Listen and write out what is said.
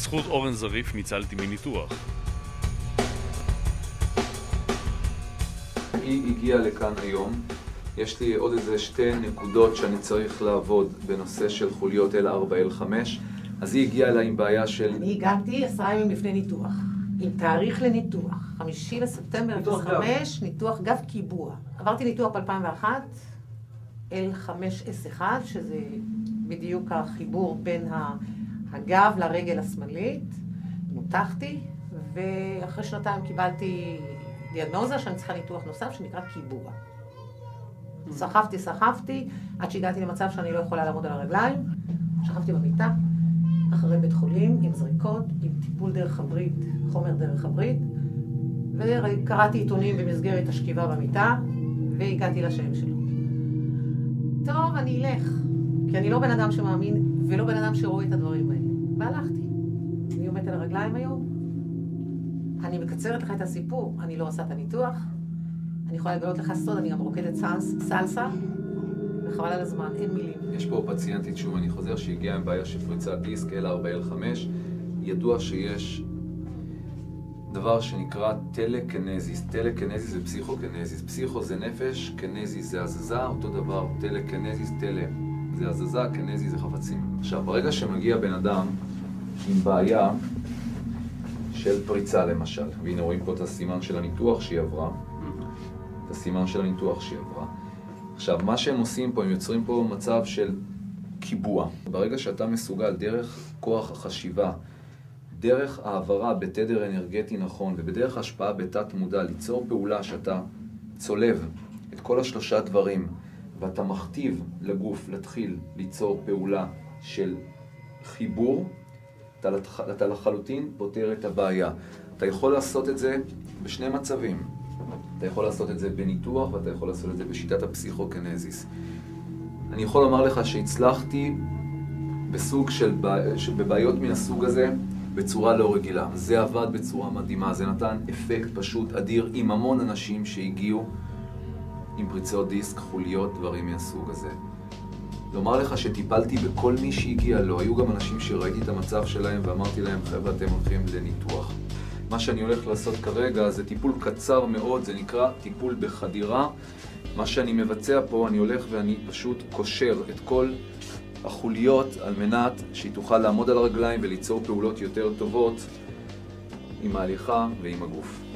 בזכות אורן זריף ניצלתי מניתוח. היא הגיעה לכאן היום. יש לי עוד איזה שתי נקודות שאני צריך לעבוד בנושא של חוליות L4, L5. אז היא הגיעה אליי עם בעיה של... אני הגעתי עשרה ימים לפני ניתוח, עם תאריך לניתוח, חמישי לספטמבר ניתוח 05, ניתוח גב קיבוע. עברתי ניתוח ב-2001, L5S1, שזה בדיוק החיבור בין ה- הגב לרגל השמאלית. נותחתי, ואחרי שנתיים קיבלתי דיאגנוזה שאני צריכה ניתוח נוסף שנקרא קיבוע. סחבתי, סחבתי, עד שהגעתי למצב שאני לא יכולה לעמוד על הרגליים. שכבתי במיטה, אחרי בית חולים, עם זריקות, עם טיפול דרך הברית, חומר דרך הברית, וקראתי עיתונים במסגרת השכיבה במיטה, והגעתי לשם שלו. טוב, אני אלך, כי אני לא בן אדם שמאמין, ולא בן אדם שרואה את הדברים האלה. והלכתי. אני עומדת על הרגליים היום, אני מקצרת לך את הסיפור, אני לא עושה את הניתוח, אני יכולה לגלות לך סוד, אני גם רוקדת סלס, סלסה, וחבל על הזמן, אין מילים. יש פה פציינטית, שוב אני חוזר, שהגיעה עם בעיה של פריצת דיסק L4, L5. ידוע שיש דבר שנקרא טלקנזיס. טלקנזיס ופסיכוקנזיס. פסיכו זה נפש, קנזיס זה הזזה, אותו דבר, טלקנזיס, טלה זה הזזה, קנזיס זה חפצים. עכשיו, ברגע שמגיע בן אדם עם בעיה של פריצה למשל, והנה רואים פה את הסימן של הניתוח שהיא עברה, את הסימן של הניתוח שהיא עברה. עכשיו, מה שהם עושים פה, הם יוצרים פה מצב של קיבוע. ברגע שאתה מסוגל דרך כוח החשיבה, דרך העברה בתדר אנרגטי נכון ובדרך השפעה בתת מודע ליצור פעולה שאתה צולב את כל השלושה דברים ואתה מכתיב לגוף להתחיל ליצור פעולה של חיבור, אתה, לח- אתה לחלוטין פותר את הבעיה. אתה יכול לעשות את זה בשני מצבים. אתה יכול לעשות את זה בניתוח ואתה יכול לעשות את זה בשיטת הפסיכוקנזיס. אני יכול לומר לך שהצלחתי בסוג של, בעי- בבעיות מן הסוג הזה בצורה לא רגילה. זה עבד בצורה מדהימה, זה נתן אפקט פשוט אדיר עם המון אנשים שהגיעו עם פריצות דיסק, חוליות, דברים מהסוג הזה. לומר לך שטיפלתי בכל מי שהגיע לו, היו גם אנשים שראיתי את המצב שלהם ואמרתי להם, חבר'ה, אתם הולכים לניתוח. מה שאני הולך לעשות כרגע זה טיפול קצר מאוד, זה נקרא טיפול בחדירה. מה שאני מבצע פה, אני הולך ואני פשוט קושר את כל החוליות על מנת שהיא תוכל לעמוד על הרגליים וליצור פעולות יותר טובות עם ההליכה ועם הגוף.